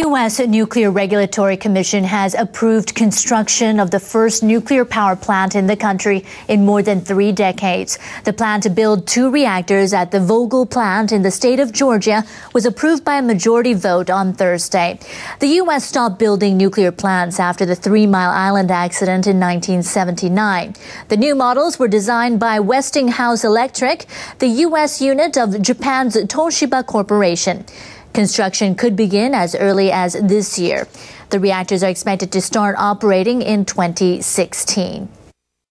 U.S. Nuclear Regulatory Commission has approved construction of the first nuclear power plant in the country in more than three decades. The plan to build two reactors at the Vogtle plant in the state of Georgia was approved by a majority vote on Thursday. The U.S. stopped building nuclear plants after the Three Mile Island accident in 1979. The new models were designed by Westinghouse Electric, the U.S. unit of Japan's Toshiba Corporation. Construction could begin as early as this year. The reactors are expected to start operating in 2016.